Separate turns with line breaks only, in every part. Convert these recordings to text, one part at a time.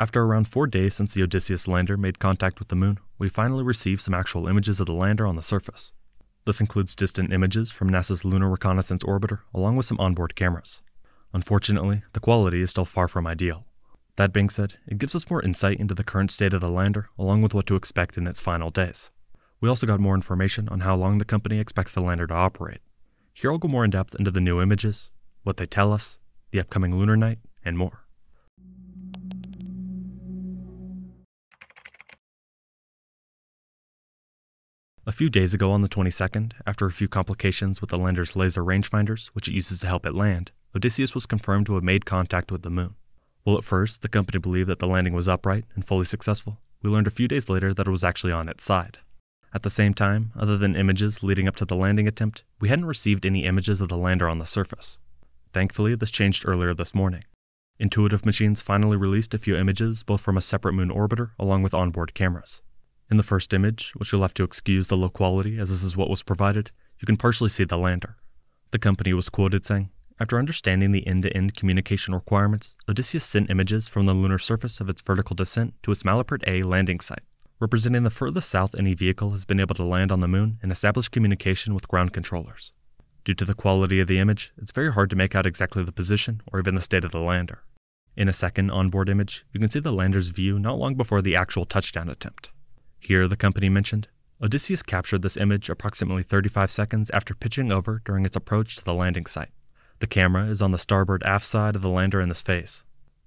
After around four days since the Odysseus lander made contact with the moon, we finally received some actual images of the lander on the surface. This includes distant images from NASA's Lunar Reconnaissance Orbiter, along with some onboard cameras. Unfortunately, the quality is still far from ideal. That being said, it gives us more insight into the current state of the lander, along with what to expect in its final days. We also got more information on how long the company expects the lander to operate. Here I'll go more in depth into the new images, what they tell us, the upcoming lunar night, and more. A few days ago on the 22nd, after a few complications with the lander's laser rangefinders, which it uses to help it land, Odysseus was confirmed to have made contact with the moon. While at first the company believed that the landing was upright and fully successful, we learned a few days later that it was actually on its side. At the same time, other than images leading up to the landing attempt, we hadn't received any images of the lander on the surface. Thankfully, this changed earlier this morning. Intuitive Machines finally released a few images both from a separate moon orbiter along with onboard cameras. In the first image, which you'll have to excuse the low quality as this is what was provided, you can partially see the lander. The company was quoted saying, After understanding the end to end communication requirements, Odysseus sent images from the lunar surface of its vertical descent to its Malapert A landing site, representing the furthest south any vehicle has been able to land on the moon and establish communication with ground controllers. Due to the quality of the image, it's very hard to make out exactly the position or even the state of the lander. In a second onboard image, you can see the lander's view not long before the actual touchdown attempt. Here, the company mentioned, Odysseus captured this image approximately 35 seconds after pitching over during its approach to the landing site. The camera is on the starboard aft side of the lander in this phase.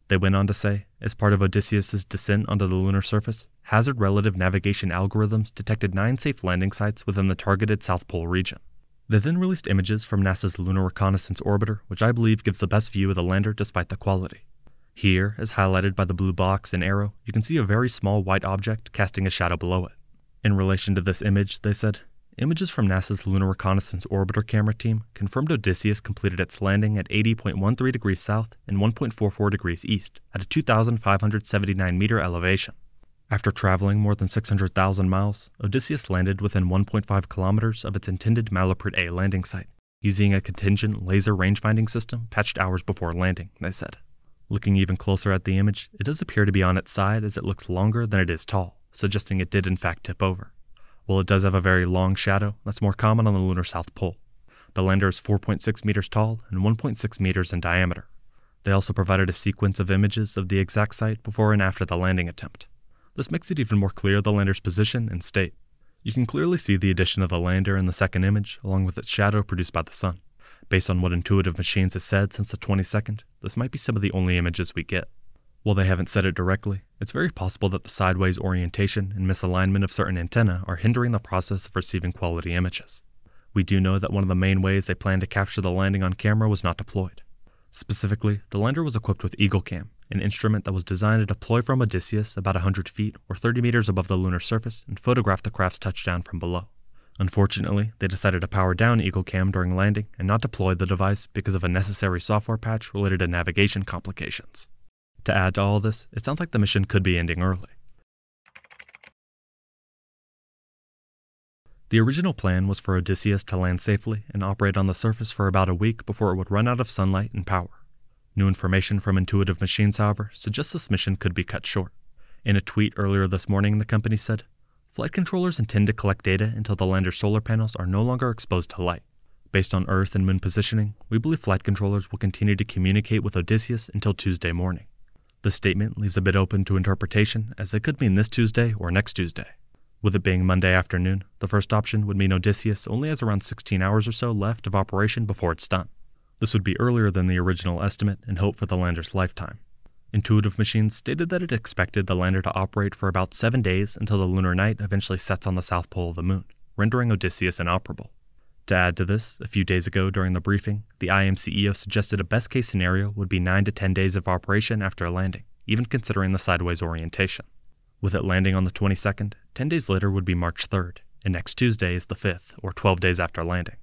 They went on to say, as part of Odysseus's descent onto the lunar surface, hazard relative navigation algorithms detected nine safe landing sites within the targeted South Pole region. They then released images from NASA's Lunar Reconnaissance Orbiter, which I believe gives the best view of the lander despite the quality. Here, as highlighted by the blue box and arrow, you can see a very small white object casting a shadow below it. In relation to this image, they said, Images from NASA's Lunar Reconnaissance Orbiter camera team confirmed Odysseus completed its landing at 80.13 degrees south and 1.44 degrees east at a 2,579 meter elevation. After traveling more than 600,000 miles, Odysseus landed within 1.5 kilometers of its intended Malapert A landing site, using a contingent laser rangefinding system patched hours before landing, they said. Looking even closer at the image, it does appear to be on its side as it looks longer than it is tall, suggesting it did in fact tip over. While it does have a very long shadow, that's more common on the lunar south pole. The lander is 4.6 meters tall and 1.6 meters in diameter. They also provided a sequence of images of the exact site before and after the landing attempt. This makes it even more clear the lander's position and state. You can clearly see the addition of the lander in the second image, along with its shadow produced by the sun. Based on what Intuitive Machines has said since the 22nd, this might be some of the only images we get. While they haven't said it directly, it's very possible that the sideways orientation and misalignment of certain antennae are hindering the process of receiving quality images. We do know that one of the main ways they planned to capture the landing on camera was not deployed. Specifically, the lander was equipped with EagleCam, an instrument that was designed to deploy from Odysseus about 100 feet or 30 meters above the lunar surface and photograph the craft's touchdown from below. Unfortunately, they decided to power down EagleCam during landing and not deploy the device because of a necessary software patch related to navigation complications. To add to all this, it sounds like the mission could be ending early. The original plan was for Odysseus to land safely and operate on the surface for about a week before it would run out of sunlight and power. New information from Intuitive Machines, however, suggests this mission could be cut short. In a tweet earlier this morning, the company said, Flight controllers intend to collect data until the lander's solar panels are no longer exposed to light. Based on Earth and Moon positioning, we believe flight controllers will continue to communicate with Odysseus until Tuesday morning. The statement leaves a bit open to interpretation, as it could mean this Tuesday or next Tuesday. With it being Monday afternoon, the first option would mean Odysseus only has around 16 hours or so left of operation before it's done. This would be earlier than the original estimate and hope for the lander's lifetime. Intuitive Machines stated that it expected the lander to operate for about seven days until the lunar night eventually sets on the south pole of the moon, rendering Odysseus inoperable. To add to this, a few days ago during the briefing, the IM CEO suggested a best case scenario would be 9 to 10 days of operation after a landing, even considering the sideways orientation. With it landing on the 22nd, 10 days later would be March 3rd, and next Tuesday is the 5th, or 12 days after landing.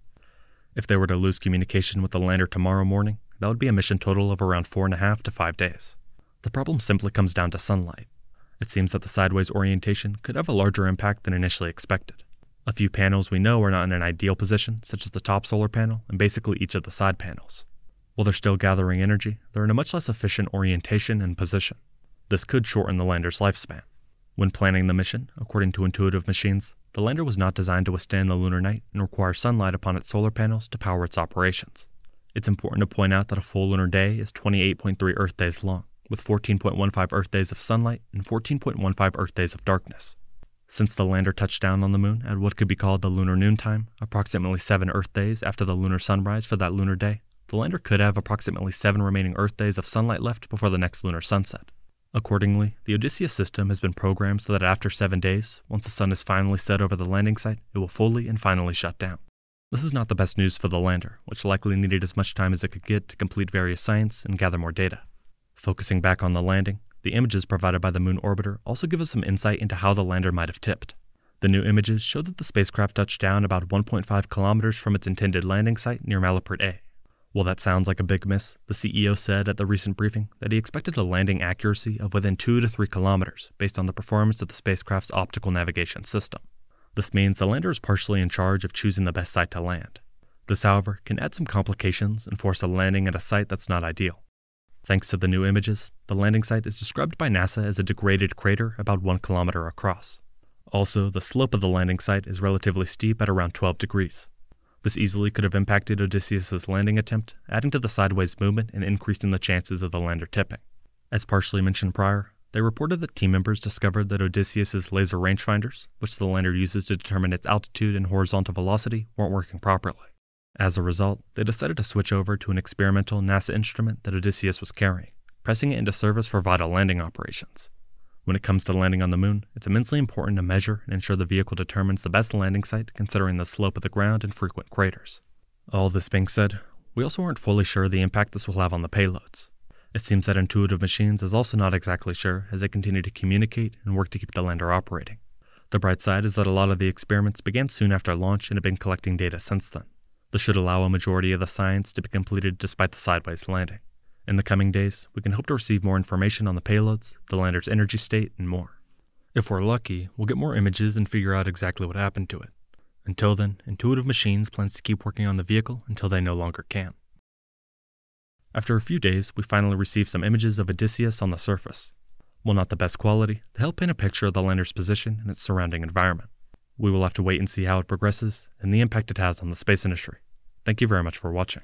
If they were to lose communication with the lander tomorrow morning, that would be a mission total of around 4.5 to 5 days. The problem simply comes down to sunlight. It seems that the sideways orientation could have a larger impact than initially expected. A few panels we know are not in an ideal position, such as the top solar panel and basically each of the side panels. While they're still gathering energy, they're in a much less efficient orientation and position. This could shorten the lander's lifespan. When planning the mission, according to Intuitive Machines, the lander was not designed to withstand the lunar night and require sunlight upon its solar panels to power its operations. It's important to point out that a full lunar day is 28.3 Earth days long, with 14.15 Earth days of sunlight and 14.15 Earth days of darkness. Since the lander touched down on the moon at what could be called the lunar noontime, approximately 7 Earth days after the lunar sunrise for that lunar day, the lander could have approximately 7 remaining Earth days of sunlight left before the next lunar sunset. Accordingly, the Odysseus system has been programmed so that after 7 days, once the sun is finally set over the landing site, it will fully and finally shut down. This is not the best news for the lander, which likely needed as much time as it could get to complete various science and gather more data. Focusing back on the landing, the images provided by the Moon Orbiter also give us some insight into how the lander might have tipped. The new images show that the spacecraft touched down about 1.5 kilometers from its intended landing site near Malapert A. While that sounds like a big miss, the CEO said at the recent briefing that he expected a landing accuracy of within 2 to 3 kilometers based on the performance of the spacecraft's optical navigation system. This means the lander is partially in charge of choosing the best site to land. This, however, can add some complications and force a landing at a site that's not ideal. Thanks to the new images, the landing site is described by NASA as a degraded crater about 1 kilometer across. Also, the slope of the landing site is relatively steep at around 12 degrees. This easily could have impacted Odysseus's landing attempt, adding to the sideways movement and increasing the chances of the lander tipping. As partially mentioned prior, they reported that team members discovered that Odysseus's laser rangefinders, which the lander uses to determine its altitude and horizontal velocity, weren't working properly. As a result, they decided to switch over to an experimental NASA instrument that Odysseus was carrying, pressing it into service for vital landing operations. When it comes to landing on the moon, it's immensely important to measure and ensure the vehicle determines the best landing site considering the slope of the ground and frequent craters. All this being said, we also aren't fully sure the impact this will have on the payloads. It seems that Intuitive Machines is also not exactly sure as they continue to communicate and work to keep the lander operating. The bright side is that a lot of the experiments began soon after launch and have been collecting data since then. This should allow a majority of the science to be completed despite the sideways landing. In the coming days, we can hope to receive more information on the payloads, the lander's energy state, and more. If we're lucky, we'll get more images and figure out exactly what happened to it. Until then, Intuitive Machines plans to keep working on the vehicle until they no longer can. After a few days, we finally received some images of Odysseus on the surface. While not the best quality, they help paint a picture of the lander's position and its surrounding environment. We will have to wait and see how it progresses and the impact it has on the space industry. Thank you very much for watching.